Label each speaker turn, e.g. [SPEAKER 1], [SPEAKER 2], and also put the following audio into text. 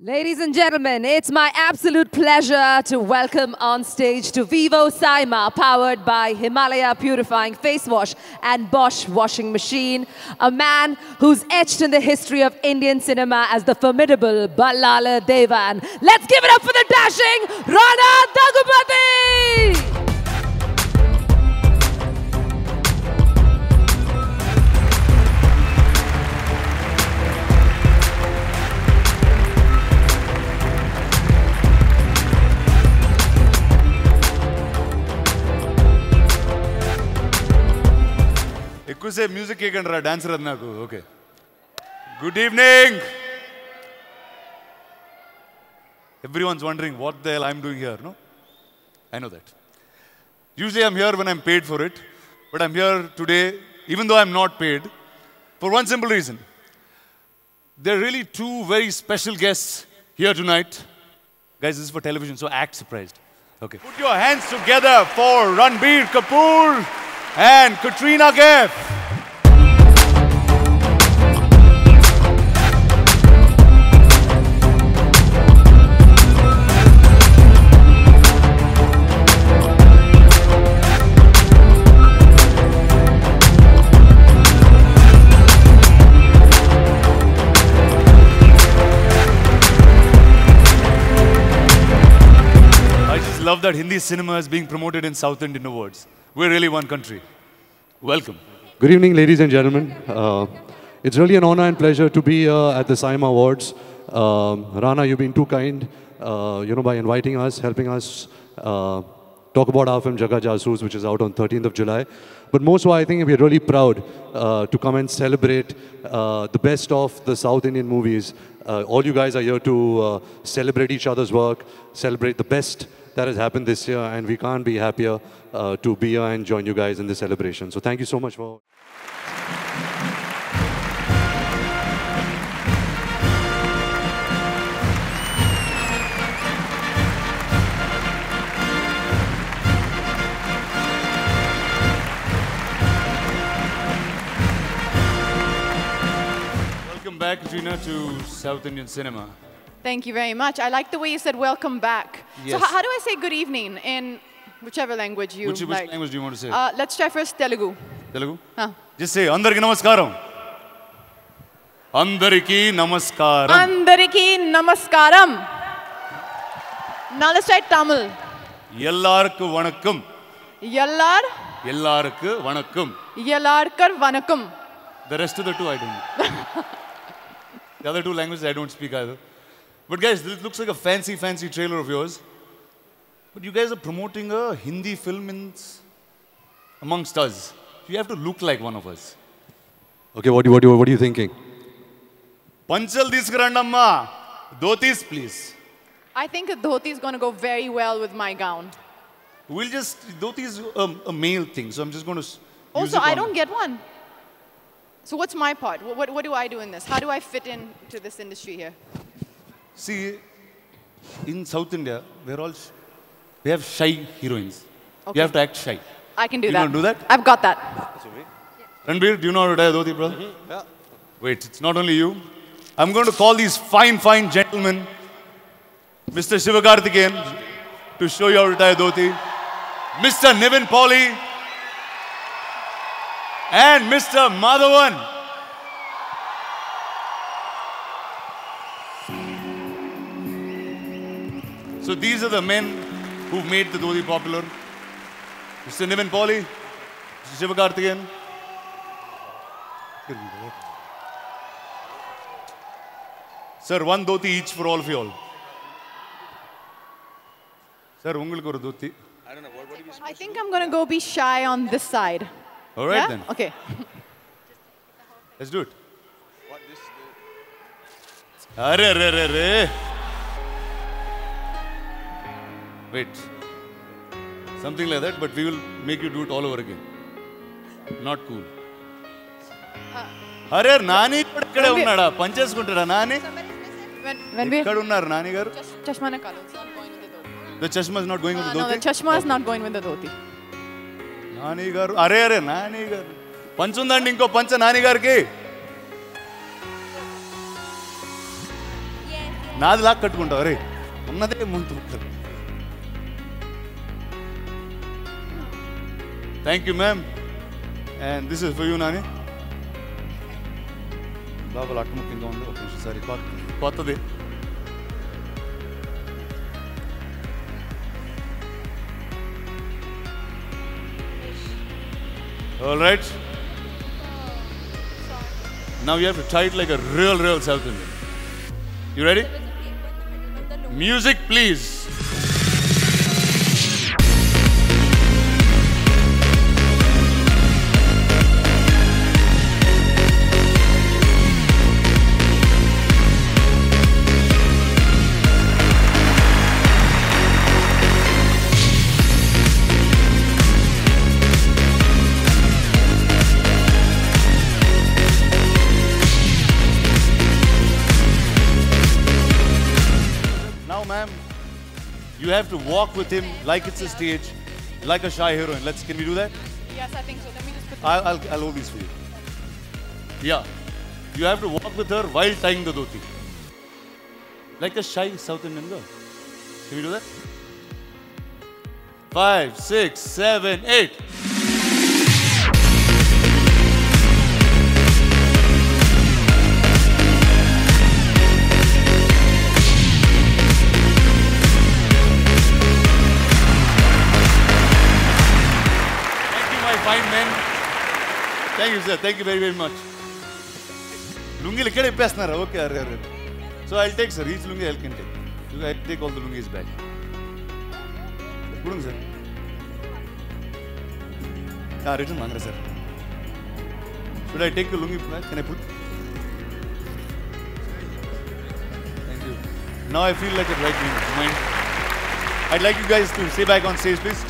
[SPEAKER 1] Ladies and gentlemen, it's my absolute pleasure to welcome on stage to Vivo SIIMA, powered by Himalaya Purifying Face Wash and Bosch Washing Machine, a man who's etched in the history of Indian cinema as the formidable Ballala Devan. Let's give it up for the dashing Rana Daggubati!
[SPEAKER 2] ఎక్కువసేపు music కేకండి రా dancer అది నాకు okay good evening everyone's wondering what the I'm doing here no I know that యూజలీ I'm here when I'm paid for it but I'm here today even though I'm not paid for one simple reason there are really two very special guests here tonight. Guys, this is for television, so act surprised. Okay. Put your hands together for Ranbir Kapoor and Katrina Kaif. Love that Hindi cinema is being promoted in South Indian awards. We're really one country. Welcome.
[SPEAKER 3] Good evening, ladies and gentlemen. Uh, it's really an honor and pleasure to be uh, at the SIIMA Awards. Um, Rana, you've been too kind, uh, you know, by inviting us, helping us uh, talk about our film Jagga Jasoos, which is out on 13th of July. But most of all, I think we're really proud uh, to come and celebrate uh, the best of the South Indian movies. Uh, all you guys are here to uh, celebrate each other's work, celebrate the best that has happened this year, and we can't be happier uh, to be here and join you guys in this celebration. So thank you so much for.
[SPEAKER 2] Welcome back, Katrina, to South Indian cinema.
[SPEAKER 4] Thank you very much. I like the way you said welcome back.
[SPEAKER 2] Yes.
[SPEAKER 4] So how do I say good evening in whichever language you
[SPEAKER 2] which, which language do you want to say?
[SPEAKER 4] Uh, let's try first Telugu.
[SPEAKER 2] Telugu?
[SPEAKER 4] Huh.
[SPEAKER 2] Just say, "Andariki Namaskaram. Andariki Namaskaram.
[SPEAKER 4] Andariki Namaskaram. Now let's try Tamil.
[SPEAKER 2] எல்லாருக்கு வணக்கம்
[SPEAKER 4] Yallar.
[SPEAKER 2] எல்லாருக்கு வணக்கம்
[SPEAKER 4] எல்லார்க்கர் வணக்கம்
[SPEAKER 2] The rest of the two I don't know. the other two languages I don't speak either. But guys, this looks like a fancy, fancy trailer of yours. But you guys are promoting a Hindi film in amongst us. You have to look like one of us.
[SPEAKER 3] Okay, what, do, what, do, what are you thinking?
[SPEAKER 2] Panchal grandamma, Dhotis, please.
[SPEAKER 4] I think a dhoti is going to go very well with my gown.
[SPEAKER 2] We'll just, dhoti is um, a, male thing, so I'm just going to.
[SPEAKER 4] Also, I don't get one. So, what's my part? What, what, what do I do in this? How do I fit into this industry here?
[SPEAKER 2] See, in South India, we're all sh- we have shy heroines.
[SPEAKER 4] Okay.
[SPEAKER 2] You have to act shy.
[SPEAKER 4] I can do that.
[SPEAKER 2] You
[SPEAKER 4] that.
[SPEAKER 2] gonna do that?
[SPEAKER 4] I've got that.
[SPEAKER 2] Ranbir, do you know how to tie a dhoti, brother? Mm-hmm. Yeah. Wait, it's not only you. I'm going to call these fine, fine gentlemen, Mr. Shivakarthikeyan, to show you how to tie a dhoti, Mr. Nivin Pauly, and Mr. Madhavan. So these are the men who've made the Dhoti popular. Mr. Nivin Pauly, Mr. Shivakarthigan. Sir, one dhoti each for all of you all. Sir, உங்களுக்கு ஒரு dhoti.
[SPEAKER 4] I don't know. What, what I think I'm going to go be shy on this side.
[SPEAKER 2] All right
[SPEAKER 4] yeah?
[SPEAKER 2] then.
[SPEAKER 4] Okay.
[SPEAKER 2] Let's do it. What this? Arre, arre, arre. Wait. Something like that, but we will make you do it all over again. Not cool. అరే నాని కూడా ఇక్కడే ఉన్నాడా పనిచేసుకుంటాడా Nani
[SPEAKER 4] When, when we
[SPEAKER 2] ఇక్కడ ఉన్నారు నాని గారు
[SPEAKER 4] Chashma na kalo. It's not going with the dhoti.
[SPEAKER 2] The Chashma is not going with
[SPEAKER 4] Uh, no, the
[SPEAKER 2] dhoti
[SPEAKER 4] chashma is not going with the dhoti.
[SPEAKER 2] Nani garu అరే అరే నాని గారు పంచ ఉందండి ఇంకో పంచ నాని గారికి నాది లాక్ కట్టుకుంటావు అరే ఉన్నదే ముందు thank you ma'am and this is for you Nani లోపల అట్ట ముఖ్యంగా ఉంది ఒక నిమిషం సరే కొత్త కొత్తది All right. Now you have to tie it like a real, real South Indian. You ready? Music, please. Ma'am, you have to walk with him like it's a stage, like a shy heroine. Let's. Can we do that?
[SPEAKER 4] Yes, I think so. Let me just put
[SPEAKER 2] I'll, I'll, I'll hold these for you. Yeah. You have to walk with her while tying the dhoti. Like a shy South Indian girl. Can we do that? Five, six, seven, eight. Thank you, sir. Thank you very, very much. Lungi likade pesna ra. Okay, arre. So I'll take sir. Each lungi I can take. I take all the lungis back. Purun sir. Yeah, return mangra sir. Should I take the lungi back? Can I put? Now I feel like a right man. I'd like you guys to stay back on stage, please.